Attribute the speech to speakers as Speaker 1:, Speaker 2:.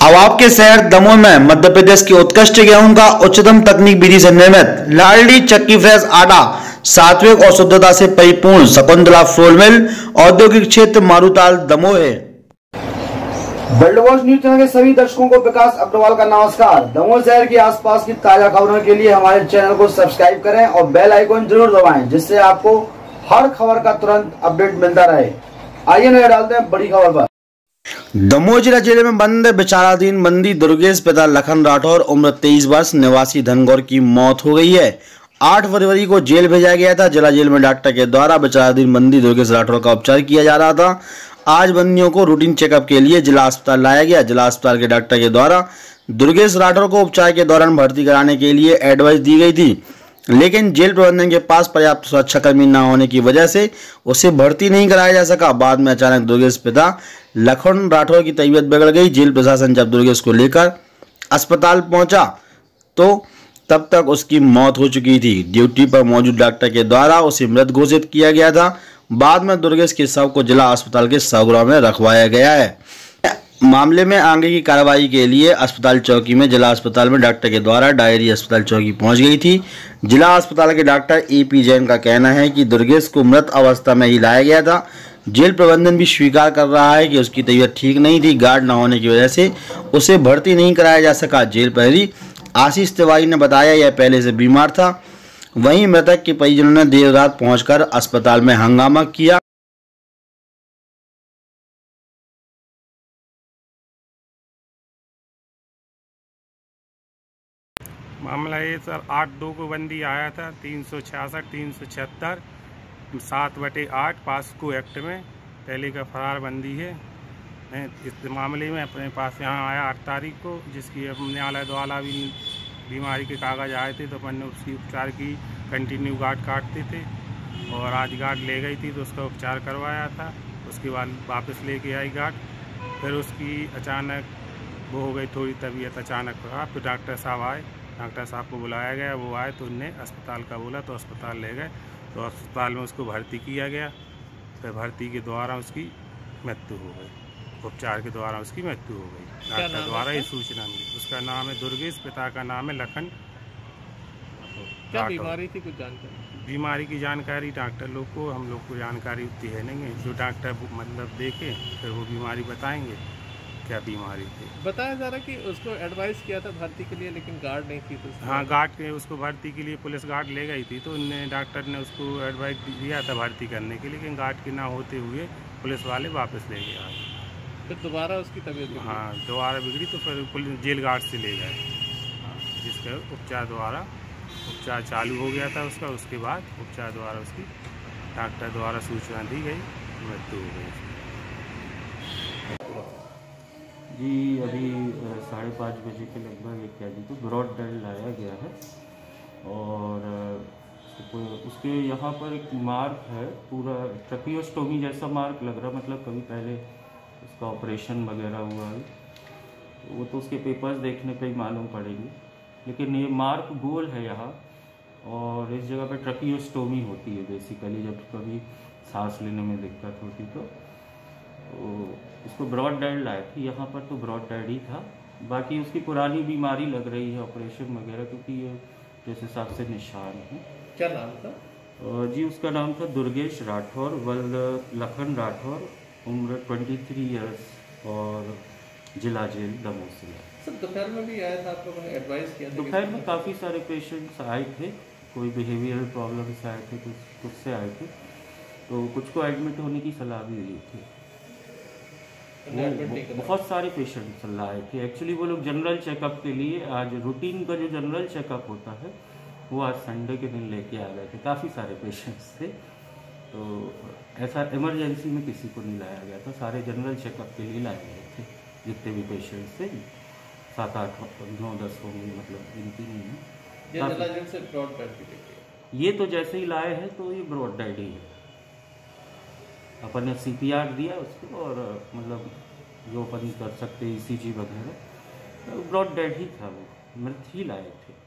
Speaker 1: अब आपके शहर दमोह में मध्य प्रदेश की उत्कृष्ट गेहूँ का उच्चतम तकनीक विधि से निर्मित लालडी, चक्की, फ्रेश आटा, सात्विक और शुद्धता से परिपूर्ण शकुंतला फ्लोर मिल, औद्योगिक क्षेत्र मारूताल दमोह है।
Speaker 2: वर्ल्ड वॉच न्यूज़ चैनल के सभी दर्शकों को विकास अग्रवाल का नमस्कार। दमोह शहर के आसपास की ताज़ा खबरों के लिए हमारे चैनल को सब्सक्राइब करें और बेल आइकॉन ज़रूर दबाएँ, जिससे आपको हर खबर का तुरंत अपडेट मिलता रहे। आइए नज़र डालते हैं बड़ी खबर पर।
Speaker 3: दमोह जिला जेल में बंद विचाराधीन बंदी दुर्गेश पिता लखन राठौर, उम्र तेईस वर्ष, निवासी धनगौर की मौत हो गई है। आठ फरवरी को जेल भेजा गया था। जिला जेल में डॉक्टर के द्वारा विचाराधीन बंदी दुर्गेश राठौर का उपचार किया जा रहा था। आज बंदियों को रूटीन चेकअप के लिए जिला अस्पताल लाया गया। जिला अस्पताल के डॉक्टर के द्वारा दुर्गेश राठौर को उपचार के दौरान भर्ती कराने के लिए एडवाइस दी गई थी। लेकिन जेल प्रबंधन के पास पर्याप्त सुरक्षाकर्मी न होने की वजह से उसे भर्ती नहीं कराया जा सका। बाद में अचानक दुर्गेश पिता लखन राठौर की तबीयत बिगड़ गई। जेल प्रशासन जब दुर्गेश को लेकर अस्पताल पहुँचा तो तब तक उसकी मौत हो चुकी थी। ड्यूटी पर मौजूद डॉक्टर के द्वारा उसे मृत घोषित किया गया था। बाद में दुर्गेश के शव को जिला अस्पताल के सगुरा में रखवाया गया है। मामले में आगे की कार्रवाई के लिए अस्पताल चौकी में जिला अस्पताल में डॉक्टर के द्वारा डायरी अस्पताल चौकी पहुँच गई थी। जिला अस्पताल के डॉक्टर ए पी जैन का कहना है कि दुर्गेश को मृत अवस्था में ही लाया गया था। जेल प्रबंधन भी स्वीकार कर रहा है कि उसकी तबीयत ठीक नहीं थी, गार्ड न होने की वजह से उसे भर्ती नहीं कराया जा सका जेल प्रहरी आशीष तिवारी ने बताया, यह पहले से बीमार था। वहीं मृतक के परिजनों ने देर रात पहुंचकर अस्पताल में हंगामा किया।
Speaker 4: मामला ये, सर, आठ दो को बंदी आया था, तीन सौ छियासठ, तीन सौ छिहत्तर, सात बटे आठ पासको एक्ट में, पहले का फरार बंदी है। मैं इस मामले में अपने पास यहाँ आया आठ तारीख को, जिसकी न्यायालय द्वारा भी बीमारी के कागज़ आए थे तो अपन ने उसकी उपचार की कंटिन्यू गार्ड काटते थे, और आज गार्ड ले गई थी तो उसका उपचार करवाया था, उसके बाद वापस लेके आई गार्ड फिर उसकी अचानक, वो हो गई थोड़ी तबीयत अचानक खराब फिर डॉक्टर साहब आए डॉक्टर साहब को बुलाया गया वो आए तो उनने अस्पताल का बोला तो अस्पताल ले गए। तो अस्पताल में उसको भर्ती किया गया फिर भर्ती के द्वारा उसकी मृत्यु हो गई। उपचार के द्वारा उसकी मृत्यु हो गई। डॉक्टर द्वारा ये सूचना मिली। उसका नाम है दुर्गेश पिता का नाम है लखन
Speaker 5: क्या बीमारी थी कुछ जानकारी?
Speaker 4: बीमारी की जानकारी डॉक्टर लोग को हम लोग को जानकारी उतनी है नहीं है। जो डॉक्टर मतलब देखे फिर वो बीमारी बताएँगे। क्या बीमारी थी?
Speaker 5: बताया जा रहा कि उसको एडवाइस किया था भर्ती के लिए लेकिन गार्ड नहीं थी तो
Speaker 4: हाँ गार्ड के उसको भर्ती के लिए पुलिस गार्ड ले गई थी तो उनने डॉक्टर ने उसको एडवाइस दिया था भर्ती करने के लिए लेकिन गार्ड के ना होते हुए पुलिस वाले वापस ले गए
Speaker 5: फिर दोबारा उसकी तबीयत
Speaker 4: हाँ दोबारा बिगड़ी तो फिर पुलिस जेल गार्ड से ले गए। हाँ, जिसका उपचार द्वारा उपचार चालू हो गया था उसका उसके बाद उपचार द्वारा उसकी डॉक्टर द्वारा सूचना दी गई मृत्यु हो गई।
Speaker 6: जी, अभी साढ़े पाँच बजे के लगभग एक कैदी को ब्रॉड डेड लाया गया है और उसके यहाँ पर एक मार्क है, पूरा ट्रकियोस्टोमी जैसा मार्क लग रहा मतलब कभी पहले उसका ऑपरेशन वगैरह हुआ है। वो तो उसके पेपर्स देखने पे ही मालूम पड़ेंगे, लेकिन ये मार्क गोल है यहाँ और इस जगह पे ट्रकियोस्टोमी होती है, बेसिकली जब कभी सांस लेने में दिक्कत होती तो इसको ब्रॉड डैड लाए थे यहाँ पर तो ब्रॉड डैड ही था। बाकी उसकी पुरानी बीमारी लग रही है ऑपरेशन वगैरह क्योंकि ये जिस हिसाब से निशान है।
Speaker 5: क्या नाम था?
Speaker 6: जी उसका नाम था दुर्गेश राठौर वल लखन राठौर उम्र 23 थ्री ईयर्स और जिला जेल दमोह से।
Speaker 5: सर दोपहर में भी आया था आप लोगों ने एडवाइस किया
Speaker 6: दोपहर में काफ़ी सारे पेशेंट्स आए थे कोई बिहेवियरल प्रॉब्लम से आए थे कुछ कुछ से आए थे। तो कुछ को एडमिट होने की सलाह भी हुई थी। बहुत सारे पेशेंट लाए थे एक्चुअली वो लोग जनरल चेकअप के लिए आज रूटीन का जो जनरल चेकअप होता है वो आज संडे के दिन लेके आ गए थे। काफ़ी सारे पेशेंट्स थे। तो ऐसा इमरजेंसी में किसी को नहीं लाया गया था। सारे जनरल चेकअप के लिए लाए गए थे। जितने भी पेशेंट्स थे सात आठ नौ दस होंगे मतलब गिनती नहीं
Speaker 5: है
Speaker 6: ये तो जैसे ही लाए हैं तो ये ब्रॉड डाइड ही है। अपन ने सी पी आर दिया उसको और मतलब जो अपन कर सकते ई सी जी वगैरह ब्रॉड डेड ही था वो मृत ही लाए थे